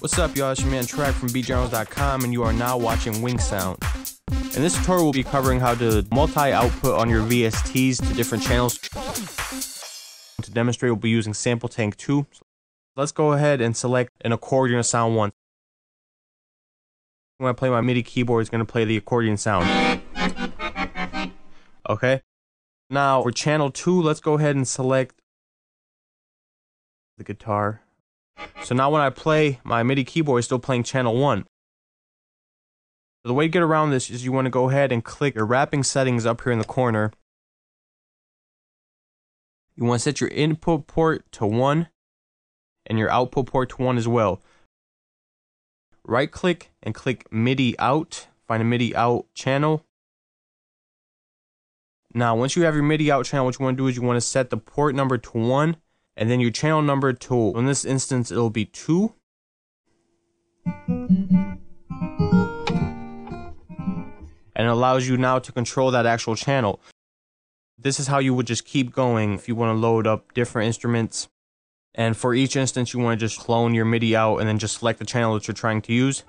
What's up, y'all? It's your man Trek from BeatGenerals.com, and you are now watching Wink Sound. In this tutorial, we'll be covering how to multi-output on your VSTs to different channels. To demonstrate, we'll be using Sample Tank 2. Let's go ahead and select an accordion sound 1. When I play my MIDI keyboard, it's going to play the accordion sound. Okay? Now, for channel 2, let's go ahead and select the guitar. So now when I play, my MIDI keyboard is still playing channel 1. So the way to get around this is you want to go ahead and click your wrapping settings up here in the corner. You want to set your input port to 1 and your output port to 1 as well. Right click and click MIDI out. Find a MIDI out channel. Now, once you have your MIDI out channel, what you want to do is you want to set the port number to 1 and then your channel number to, in this instance, it'll be 2. And allows you now to control that actual channel. This is how you would just keep going if you want to load up different instruments. And for each instance, you want to just clone your MIDI out and then just select the channel that you're trying to use.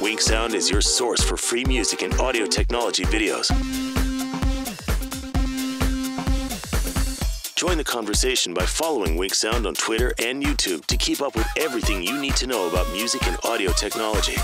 Wink Sound is your source for free music and audio technology videos. Join the conversation by following Wink Sound on Twitter and YouTube to keep up with everything you need to know about music and audio technology.